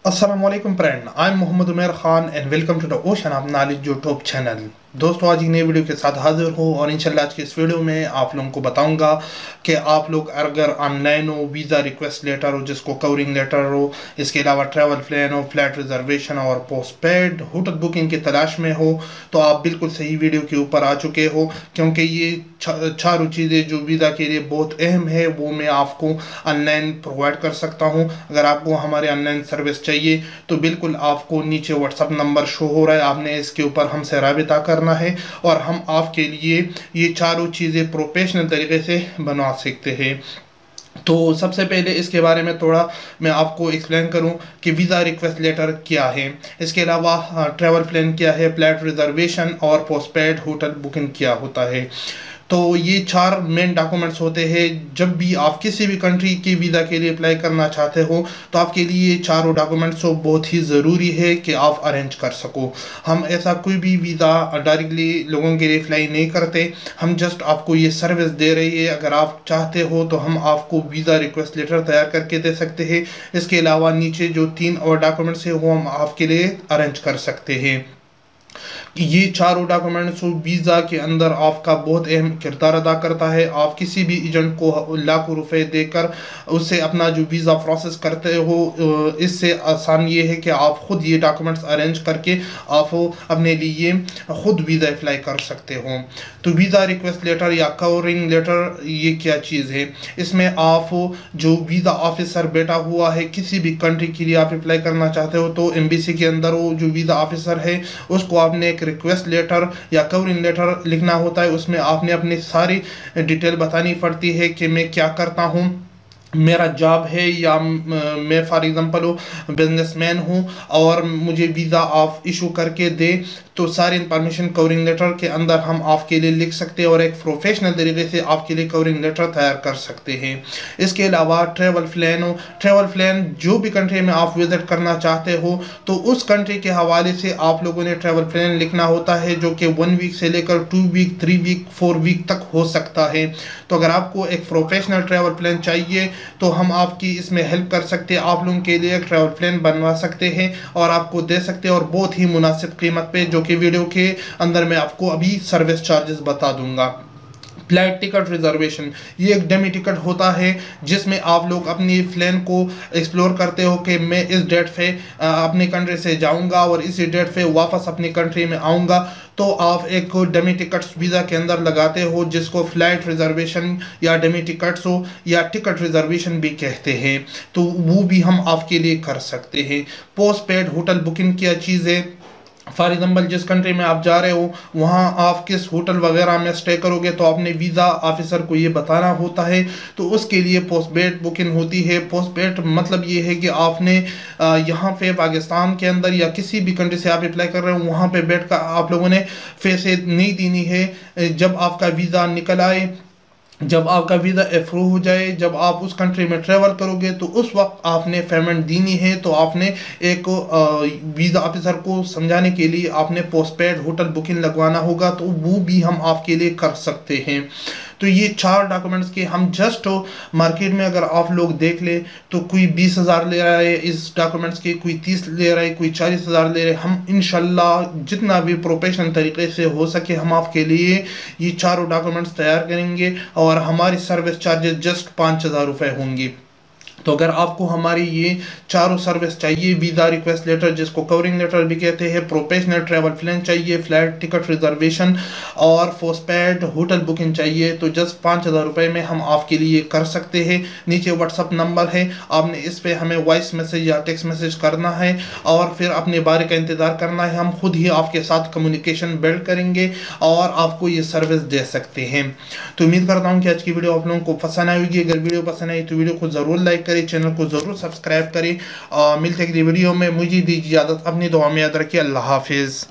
Assalamualaikum friend, I'm Muhammad Umair Khan and welcome to the Ocean of Knowledge YouTube channel. दोस्तों, आज एक नई video के साथ हाजिर हो और इंशाल्लाह आज की इस वीडियो में आप लोगों को बताऊँगा कि आप लोग अगर ऑनलाइन हो, वीज़ा रिक्वेस्ट लेटर हो, जिसको कवरिंग लेटर हो, इसके अलावा ट्रैवल प्लान हो, फ्लैट रिजर्वेशन और पोस्ट पेड होटल बुकिंग की तलाश में हो तो आप बिल्कुल सही वीडियो के ऊपर आ चुके हो, क्योंकि ये चारों चीज़ें जो वीज़ा के लिए बहुत अहम है, वो मैं आपको ऑनलाइन प्रोवाइड कर सकता हूँ। अगर आपको हमारे ऑनलाइन सर्विस चाहिए तो बिल्कुल आपको नीचे व्हाट्सअप नंबर शो हो रहा है, आपने इसके ऊपर हमसे रबता कर करना है और हम आपके लिए ये चारों चीज़ें प्रोफेशनल तरीके से बना सकते हैं। तो सबसे पहले इसके बारे में थोड़ा मैं आपको एक्सप्लेन करूँ कि वीज़ा रिक्वेस्ट लेटर क्या है। इसके अलावा ट्रैवल प्लान क्या है फ्लैट रिजर्वेशन और पोस्टपेड होटल बुकिंग क्या होता है। तो ये चार मेन डॉक्यूमेंट्स होते हैं। जब भी आप किसी भी कंट्री के वीज़ा के लिए अप्लाई करना चाहते हो तो आपके लिए ये चारों डॉक्यूमेंट्स तो बहुत ही ज़रूरी है कि आप अरेंज कर सको। हम ऐसा कोई भी वीज़ा डायरेक्टली लोगों के लिए अप्लाई नहीं करते। हम जस्ट आपको ये सर्विस दे रही है। अगर आप चाहते हो तो हम आपको वीज़ा रिक्वेस्ट लेटर तैयार करके दे सकते हैं। इसके अलावा नीचे जो तीन और डॉक्यूमेंट्स है, वो हम आपके लिए अरेंज कर सकते हैं। ये चारों डॉक्यूमेंट्स वीज़ा के अंदर आपका बहुत अहम किरदार अदा करता है। आप किसी भी एजेंट को लाखों रुपए देकर उससे अपना जो वीज़ा प्रोसेस करते हो इससे आसान ये है कि आप ख़ुद ये डॉक्यूमेंट्स अरेंज करके आप अपने लिए ख़ुद वीज़ा अप्लाई कर सकते हो। तो वीज़ा रिक्वेस्ट लेटर या कवरिंग लेटर ये क्या चीज़ है? इसमें आप जो वीज़ा ऑफिसर बैठा हुआ है, किसी भी कंट्री के लिए आप अप्लाई करना चाहते हो तो एमबीसी के अंदर वो जो वीज़ा ऑफिसर है, उसको आपने एक रिक्वेस्ट लेटर या कवरिंग लेटर लिखना होता है, उसमें आपने अपनी सारी डिटेल बतानी पड़ती है कि मैं क्या करता हूँ। मेरा जॉब है या, मैं फॉर एग्ज़ाम्पल हूँ बिजनेसमैन हूँ और मुझे वीज़ा ऑफ़ इशू करके दे तो सारी इंफॉर्मेशन कवरिंग लेटर के अंदर हम आपके लिए लिख सकते हैं और एक प्रोफेशनल तरीके से आपके लिए कवरिंग लेटर तैयार कर सकते हैं। इसके अलावा ट्रेवल प्लान हो ट्रेवल प्लान जो भी कंट्री में आप विज़िट करना चाहते हो तो उस कंट्री के हवाले से आप लोगों ने ट्रेवल प्लान लिखना होता है जो कि वन वीक से लेकर two week three week four week तक हो सकता है। तो अगर आपको एक प्रोफेशनल ट्रेवल प्लान चाहिए तो हम आपकी इसमें हेल्प कर सकते हैं। आप लोगों के लिए ट्रेवल प्लान बनवा सकते हैं और आपको दे सकते हैं और बहुत ही मुनासिब कीमत पे, जो कि वीडियो के अंदर मैं आपको अभी सर्विस चार्जेस बता दूँगा। Flight ticket reservation. ये एक डेमी टिकट होता है, जिसमें आप लोग अपनी प्लेन को एक्सप्लोर करते हो कि मैं इस डेट पे अपनी कंट्री से जाऊँगा और इसी डेट पे वापस अपनी कंट्री में आऊँगा। तो आप एक डेमी टिकट्स वीज़ा के अंदर लगाते हो, जिसको फ़्लाइट रिजर्वेशन या डेमी टिकट्स हो या टिकट रिजर्वेशन भी कहते हैं। तो वो भी हम आपके लिए कर सकते हैं। पोस्ट पेड होटल बुकिंग क्या चीज़ फॉर एग्ज़ाम्पल जिस कंट्री में आप जा रहे हो, वहाँ आप किस होटल वगैरह में स्टे करोगे तो आपने वीज़ा ऑफिसर को ये बताना होता है। तो उसके लिए पोस्ट बेड बुकिंग होती है। पोस्ट बेड मतलब ये है कि आपने यहाँ पे पाकिस्तान के अंदर या किसी भी कंट्री से आप अप्लाई कर रहे हो, वहाँ पे बैठ कर आप लोगों ने फैसे नहीं देनी है। जब आपका वीज़ा निकल आए जब आपका वीज़ा अप्रूव हो जाए, जब आप उस कंट्री में ट्रेवल करोगे तो उस वक्त आपने पेमेंट देनी है तो आपने एक वीज़ा ऑफिसर को समझाने के लिए आपने पोस्ट पेड होटल बुकिंग लगवाना होगा तो वो भी हम आपके लिए कर सकते हैं। तो ये चार डॉक्यूमेंट्स के हम जस्ट हो मार्केट में अगर आप लोग देख ले तो कोई बीस हज़ार ले रहा है इस डॉक्यूमेंट्स के, कोई तीस ले रहा है, कोई चालीस हज़ार ले रहे हम इन जितना भी प्रोफेशनल तरीके से हो सके हम आपके लिए ये चारों डॉक्यूमेंट्स तैयार करेंगे और हमारी सर्विस चार्जेस जस्ट पाँच हज़ार रुपये होंगे। तो अगर आपको हमारी ये चारों सर्विस चाहिए वीज़ा रिक्वेस्ट लेटर जिसको कवरिंग लेटर भी कहते हैं प्रोफेशनल ट्रैवल प्लान चाहिए फ़्लाइट टिकट रिजर्वेशन और फोस्टपेड होटल बुकिंग चाहिए तो जस्ट पाँच हज़ार रुपये में हम आपके लिए कर सकते हैं। नीचे व्हाट्सअप नंबर है, आपने इस पर हमें वॉइस मैसेज या टेक्स्ट मैसेज करना है और फिर अपने बारे का इंतज़ार करना है। हम खुद ही आपके साथ कम्युनिकेशन बिल्ड करेंगे और आपको ये सर्विस दे सकते हैं। तो उम्मीद करता हूँ कि आज की वीडियो आप लोगों को पसंद आएगी अगर वीडियो पसंद आई तो वीडियो को ज़रूर लाइक करें चैनल को ज़रूर सब्सक्राइब करें मिलते अगली वीडियो में। मुझे दीजिए इजाज़त, अपनी दुआ में याद रखिए। अल्लाह हाफिज़।